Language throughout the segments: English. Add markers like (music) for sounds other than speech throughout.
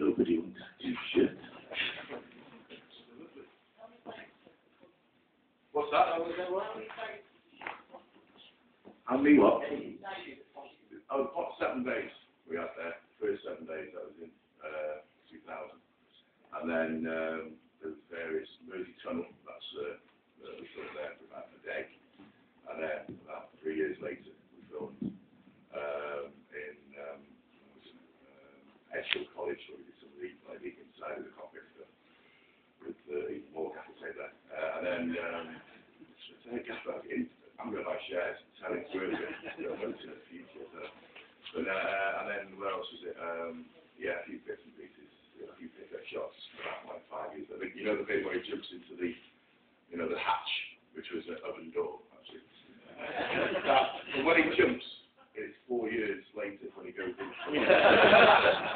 nobody wants to do shit. What's that? How many what? Oh, what, seven days we had there, first seven days, that was in, uh, two thousand. And then, um, there was various, Mersey Tunnel, that's, uh, we filmed there for about a day. And then about three years later, we filmed, um, in, um, what was it, Edgehill College, where we did some of the, like, the inside of the cockpit stuff. With, uh, even more capital say there. Uh, and then, um, so Gaspar's in, I'm gonna buy shares, sell it through, you know, into the future, so. But, uh, and then where else was it? Um, yeah, a few bits and pieces, you know, a few pickup shots for about like five years. I think, you know, the bit where he jumps into the, you know, the hatch, which was an oven door, actually. (laughs) that, but when he jumps, it's four years later when he goes in. (laughs)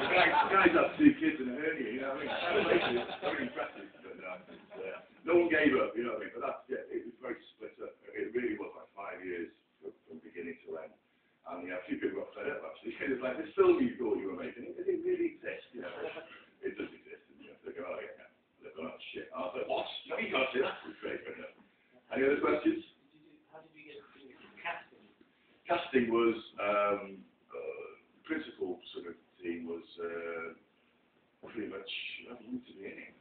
guy's got two kids and a hernia, you know what I mean? It's very impressive, but, uh, no one gave up, you know what I mean? But that's, yeah, it was very split up. It really was like five years from, from beginning to end. And yeah, a few people got fed up actually. It was like, this film you thought you were making, it didn't really exist, you know. It does exist, and you know, they go, oh yeah, yeah, they're going, oh shit. I was like, what? No, you can't say that. It was great, but no. Any other questions? Casting was, um, uh, principal sort of team was, uh, pretty much, I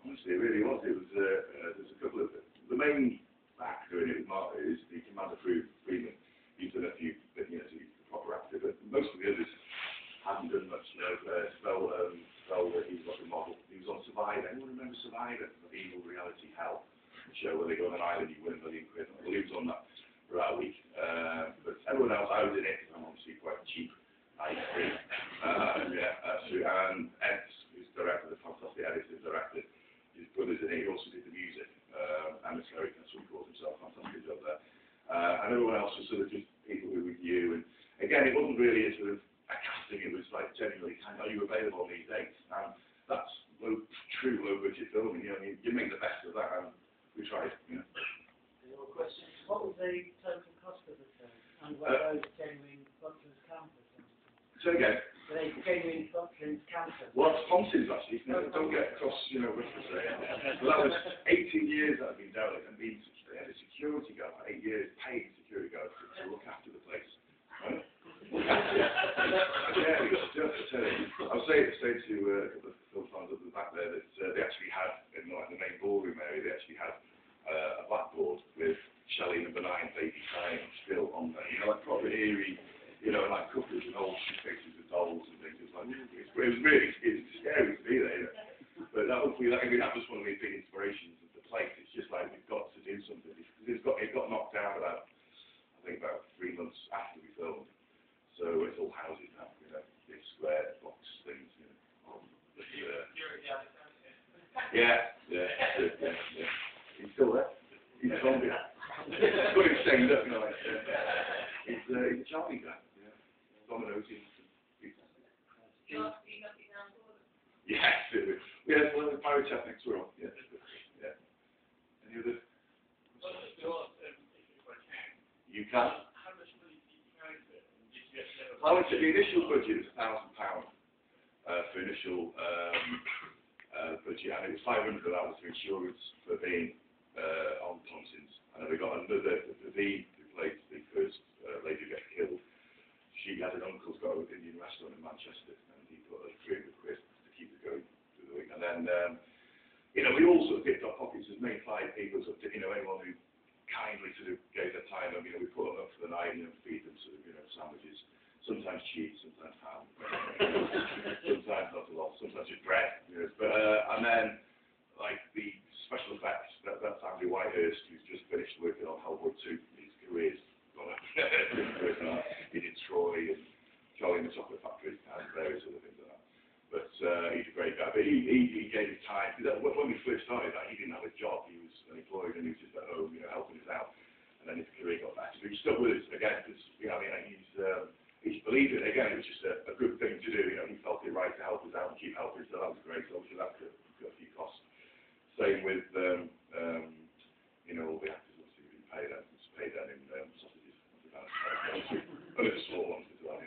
honestly, it really was. It was, uh, uh, there's a couple of, the main actor in it Mark, is the Commander Freeman. He's done a few, but, you know, he's a proper actor, but most of the others hadn't done much, you know, uh, Spell, um, Spell, uh, he was like a model. He was on Survivor. Anyone remember Survivor? The evil reality hell show where they go on an island, you win a million quid. Well, he was on that for about a week. Uh, but everyone else, I was in it, I'm obviously quite cheap. I agree. Uh, yeah, that's. And who's directed, the fantastic editor, directed, his brother's in it. He also did the music. Um, atmospheric, that's what he calls himself. Fantastic job there. Uh, and everyone else was sort of just people who were with you. And again, it wasn't really a sort of a casting. It was like genuinely, kind of, are you available on these dates? And that's true budget filming. You know, you, you make the best of that. And we tried. You know. Any more questions? What was the total cost of the film? And were Uh, those genuine campers? So again, Were they genuine sponsors campers? Well, sponsors actually, no, don't get across, you know, what to say. But that was 18 years that I've been derelict and been, they had a security guard for eight years, paid security guard to, to look after the place. Right? Yeah, just to tell you. I was saying, to uh, a couple of film fans the back there that uh, they actually had, in like the main ballroom area, they actually had uh, a blackboard with Shelley number nine, baby crying, still on there. You know, like proper eerie, you know, like couples and old suitcases with dolls and things. It was like, it was really, it was scary to be there. But that hopefully, that, I mean, that was one of the big inspirations of the place. It's just like we've got to do something. It's, it's got, it got knocked down about, I think, about three months after we filmed. So it's all houses now, you know, big square box things, you know. But, uh, He's still there. He's a zombie. Uh, he's, uh, he's a charming guy, yeah. Domino's, we had the pyrotechnics, we're yeah? You can. Well, it's- the initial budget was a thousand pounds, uh, for initial, um, and it was five hundred of that was for insurance for being, uh, on Thompson's. And then we got another, the V, who played the first, uh, lady who got killed. She had an uncle who's got an Indian restaurant in Manchester, and he put like three hundred quid to keep it going through the week. And then, um, you know, we all sort of picked our pockets as main five people, of, you know, anyone who kindly sort of gave their time, and, you know, we put them up for the night, you know, feed them sort of, you know, sandwiches, sometimes cheese, sometimes ham, (laughs) sometimes not a lot, sometimes you know, but, uh, and then, like, the special effects, that, that's Andy Whitehurst, who's just finished working on Hellboy 2, his career's gone up, (laughs) on, he did Troy and Charlie and the Chocolate Factory, and various other things like that. But, uh, he's a great guy, but he, he, he gave his time, when we first started that, he didn't have a job, he was unemployed, and he was just at home, you know, helping us out, and then his career got better, but he stuck with us again, because, you know, I mean, he's, um, he's believed it, again, it was just a, a good thing to do, you know, he felt it right to help us out and keep helping, so that was great, so obviously that cut a few costs. Same with, um, um, you know, all the actors obviously we pay them, paid them in, um, sausages, (laughs) only the small ones as well.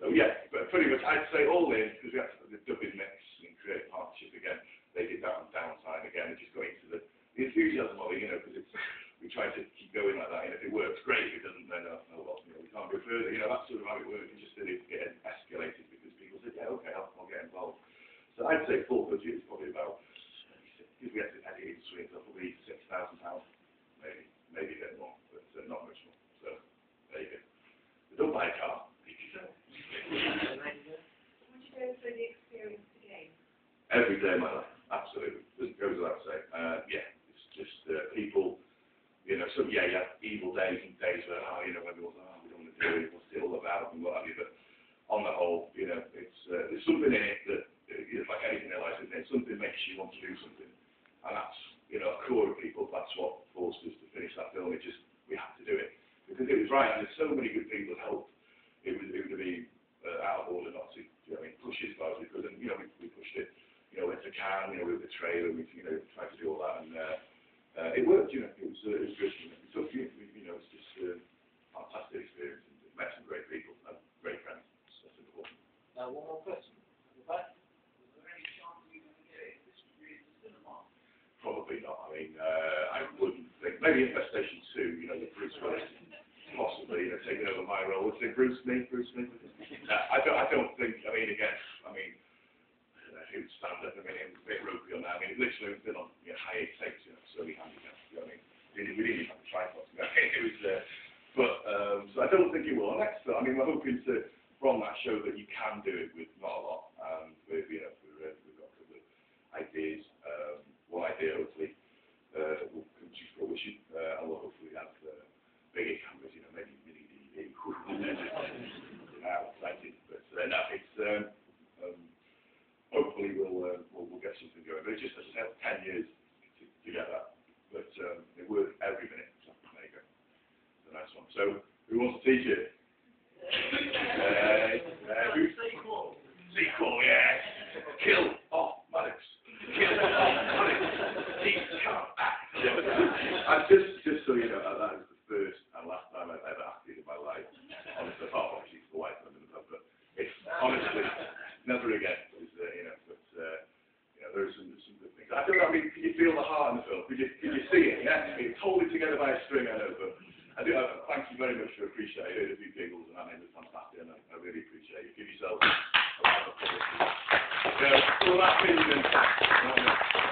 So, yeah, but pretty much, I'd say all in, because we had to put the dubbing mix and create partnership again. They did that on downtime again, and just going to the, the enthusiasm of it, you know, because it's, we try to keep going like that, and if it works, great, if it doesn't, then, uh, oh, well, you know, we can't go further, you know, that's sort of how it works, it just did it get escalated, because people said, yeah, okay, I'll, I'll get involved. So I'd say full budget is probably about, if we had to edit it in swings, probably six thousand pounds, maybe, maybe a bit more, but uh, not much more, so, there you go. But don't buy a car, if you don't. Would you go through the experience again? Every day of my life, absolutely. It goes without saying. Uh, yeah, it's just uh, people, you know, yeah, yeah, evil days and days where, oh, you know, everyone's, oh, we don't want to do it, what's it all about and what have you. But on the whole, you know, it's, uh, there's something in it that, uh, it's like anything in life, isn't it? Something makes you want to do something. And that's, you know, a core of people, that's what forced us to finish that film. It just, we had to do it. Because it was right, and there's so many good people that helped. It would, it would have been uh, out of order not to, you know, I mean, push it as far as we could, and, you know, we, we pushed it you know, went to Cannes, you know, with the trailer, we, you know, tried to do all that, and, uh, uh, it worked, you know, it was, uh, it was good, you know, it took you, you know, it's just, uh, fantastic experience, and met some great people, and great friends, so that's important. Now, one more question. At the back? Probably not, I mean, uh, I wouldn't think, maybe Infestation Two, you know, with Bruce Willis, possibly, you know, taking over my role, would say Bruce me, Bruce me? Uh, I don't, I don't think, I mean, again, I mean, who'd stand up, I mean, it was a bit ropey on that, I mean, it literally has been on, you know, Hi8 takes, you know, solely handicapped, you know I mean? We didn't, we even have a tripod, you know, it was, uh, but, um, so I don't think it will, and that's, I mean, we're hoping to, from that show that you can do it with not a lot, um, with, you know, we're, uh, we've got a couple of ideas, um, one idea hopefully, uh, will come to fruition, uh, and we'll hopefully have, uh, bigger cameras, you know, maybe mini DV, now, excited, but, uh, no, it's, um, um, hopefully we'll, uh, we'll, we'll get something going, but it just, as I said, ten years to, to get that, but, um, it worked every minute, so, there you go. It's a nice one, so, who wants to teach it? Uh, uh, who's Sequel, yeah. Kill off Maddox. Kill off Maddox. He can't act. And just, just so you know, that, that is the first and last time I've ever acted in my life. Honestly, apart obviously for the wife and the pub, but it's honestly never again. Is, uh, you know, but uh, you know, there are some some good things. I don't know. I mean, can you feel the heart in the film? Could you could you see it? Yeah, it's holding together by a string. I know, but I do. I, thank you very much for appreciating. I heard a few giggles, and I think it fantastic, and I, I really appreciate it. Give yourself a round of applause. Yeah, all that thing,